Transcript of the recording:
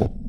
you